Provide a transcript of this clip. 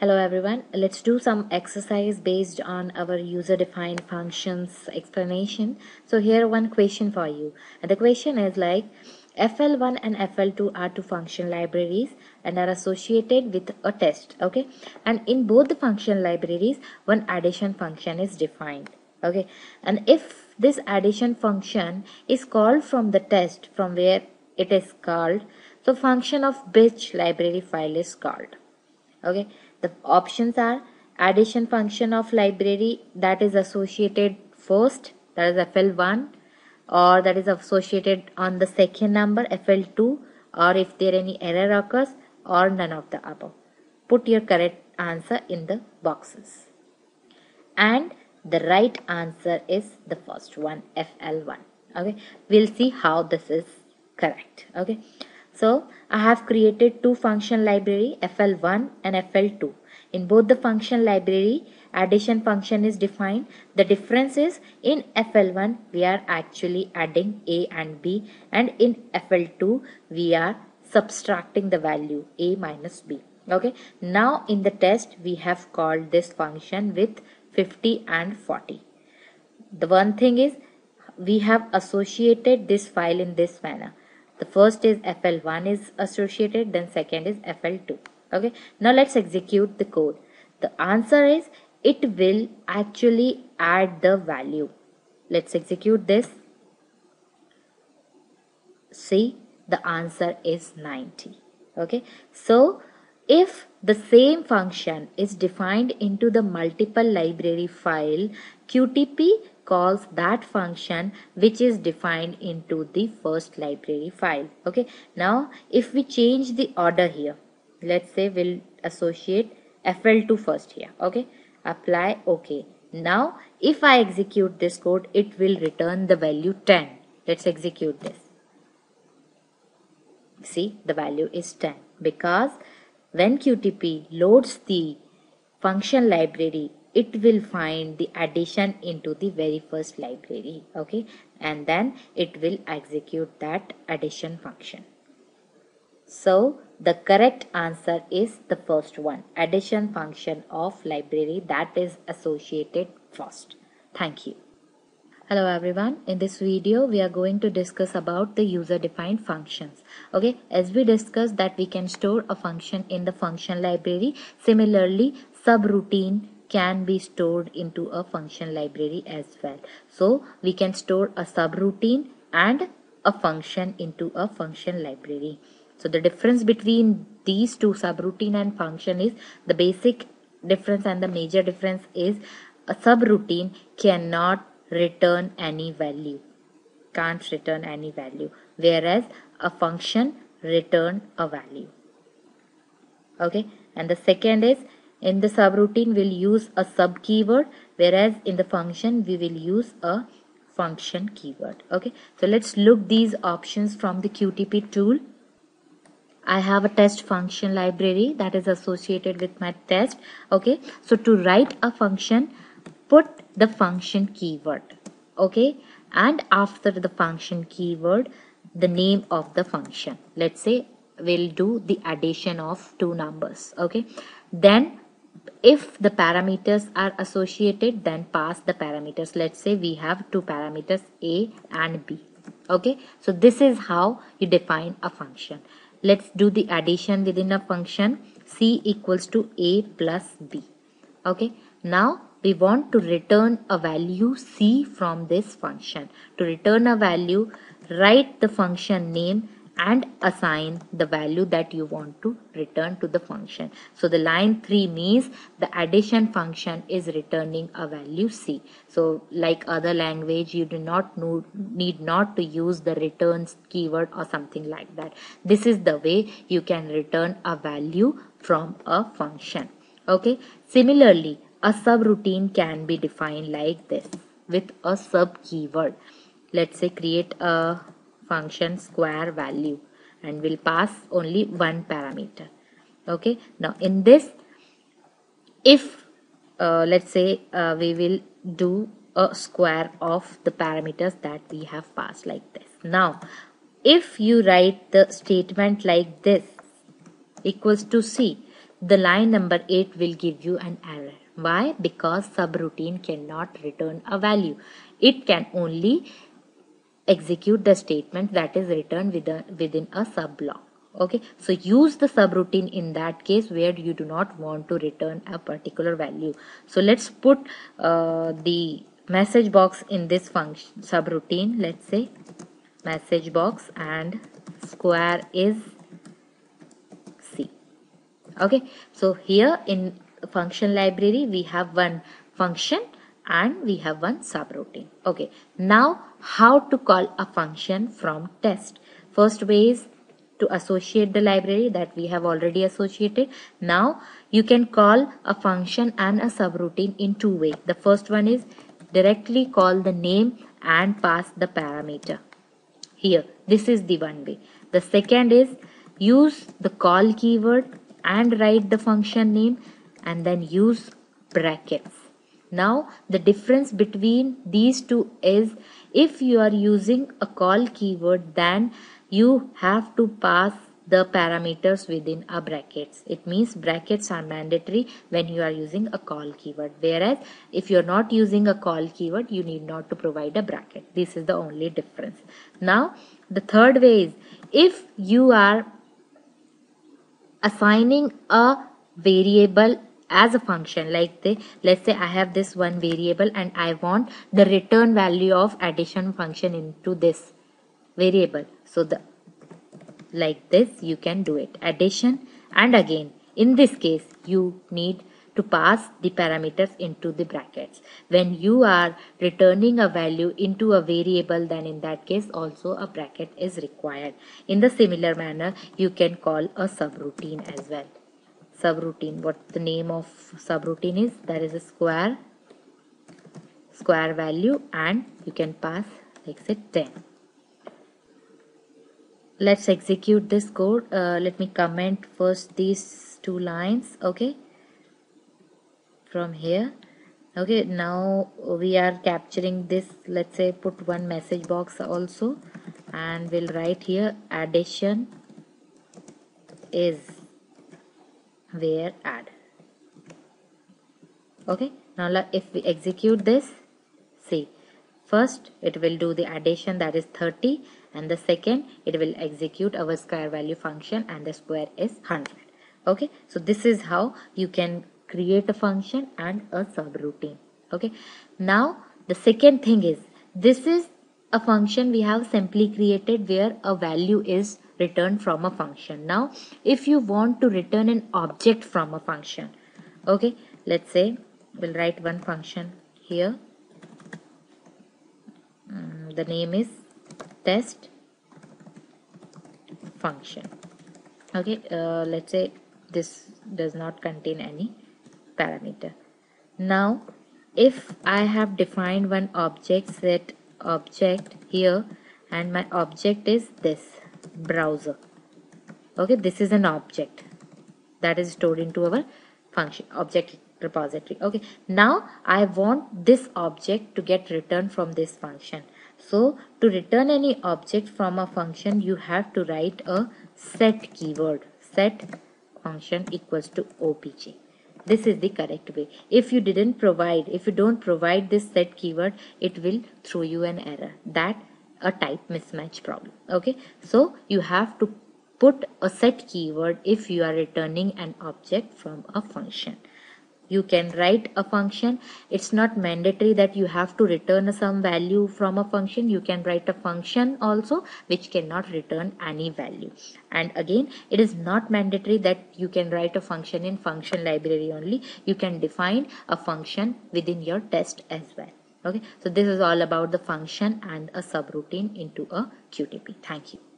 Hello everyone, let's do some exercise based on our user defined functions explanation. So here one question for you. And the question is like FL1 and FL2 are two function libraries and are associated with a test. Okay. And in both the function libraries, one addition function is defined. Okay. And if this addition function is called from the test from where it is called, so function of which library file is called. Okay the options are addition function of library that is associated first that is FL1 or that is associated on the second number FL2 or if there any error occurs or none of the above. Put your correct answer in the boxes. And the right answer is the first one FL1. Okay, we'll see how this is correct. Okay. So I have created two function library FL1 and FL2. In both the function library, addition function is defined. The difference is in FL1 we are actually adding A and B and in FL2 we are subtracting the value A minus B. Okay. Now in the test we have called this function with 50 and 40. The one thing is we have associated this file in this manner the first is fl1 is associated then second is fl2 okay? Now let's execute the code. The answer is it will actually add the value. Let's execute this. See the answer is 90 okay? So if the same function is defined into the multiple library file qtp calls that function which is defined into the first library file. Okay. Now if we change the order here let's say we'll associate fl2 first here. Okay. Apply okay now if i execute this code it will return the value 10 let's execute this. See the value is 10 because when qtp loads the function library it will find the addition into the very first library okay? And then it will execute that addition function. So the correct answer is the first one addition function of library that is associated first. Thank you. Hello everyone. In this video we are going to discuss about the user defined functions okay? As we discussed that we can store a function in the function library similarly subroutine can be stored into a function library as well. So we can store a subroutine and a function into a function library. So the difference between these two subroutine and function is the basic difference and the major difference is a subroutine cannot return any value can't return any value whereas a function return a value okay and the second is in the subroutine, we'll use a sub keyword, whereas in the function, we will use a function keyword. Okay, so let's look these options from the QTP tool. I have a test function library that is associated with my test. Okay, so to write a function, put the function keyword. Okay, and after the function keyword, the name of the function. Let's say we'll do the addition of two numbers. Okay, then if the parameters are associated then pass the parameters. Let's say we have two parameters a and b. Okay? So this is how you define a function. Let's do the addition within a function. C equals to a plus b. Okay? Now we want to return a value c from this function. To return a value write the function name and assign the value that you want to return to the function. So the line 3 means the addition function is returning a value c. So like other language you do not need not to use the returns keyword or something like that. This is the way you can return a value from a function. Okay. Similarly, a subroutine can be defined like this with a sub keyword. Let's say create a function square value and will pass only one parameter okay now in this if uh, let's say uh, we will do a square of the parameters that we have passed like this now if you write the statement like this equals to c the line number 8 will give you an error. Why? Because subroutine cannot return a value. It can only execute the statement that is returned within, within a subblock. Okay, so use the subroutine in that case where you do not want to return a particular value. So let's put uh, the message box in this function subroutine. Let's say message box and square is C. Okay, so here in function library we have one function and we have one subroutine. Okay, now how to call a function from test? First way is to associate the library that we have already associated. Now you can call a function and a subroutine in two ways. The first one is directly call the name and pass the parameter. Here, this is the one way. The second is use the call keyword and write the function name and then use brackets. Now the difference between these two is if you are using a call keyword then you have to pass the parameters within a brackets. It means brackets are mandatory when you are using a call keyword. Whereas if you're not using a call keyword, you need not to provide a bracket. This is the only difference. Now, the third way is if you are assigning a variable as a function like the let's say I have this one variable and I want the return value of addition function into this variable. So the like this you can do it. Addition and again in this case you need to pass the parameters into the brackets. When you are returning a value into a variable then in that case also a bracket is required. In the similar manner you can call a subroutine as well subroutine. What the name of subroutine is that is a square square value and you can pass like say 10 let's execute this code. Uh, let me comment first these two lines okay? From here. Okay now we are capturing this let's say put one message box also and we'll write here addition is where add. Okay now if we execute this see first it will do the addition that is 30 and the second it will execute our square value function and the square is 100 okay so this is how you can create a function and a subroutine. Okay now the second thing is this is a function we have simply created where a value is returned from a function. Now if you want to return an object from a function okay let's say we'll write one function here. Um, the name is test function. Okay uh, let's say this does not contain any parameter. Now if I have defined one object set object here and my object is this browser okay this is an object that is stored into our function object repository okay now I want this object to get returned from this function so to return any object from a function, you have to write a set keyword. Set function equals to obj. This is the correct way. If you didn't provide, if you don't provide this set keyword, it will throw you an error. That a type mismatch problem. Okay. So you have to put a set keyword if you are returning an object from a function you can write a function. It's not mandatory that you have to return some value from a function. You can write a function also which cannot return any value. And again it is not mandatory that you can write a function in function library only. You can define a function within your test as well. Okay? So this is all about the function and a subroutine into a qtp thank you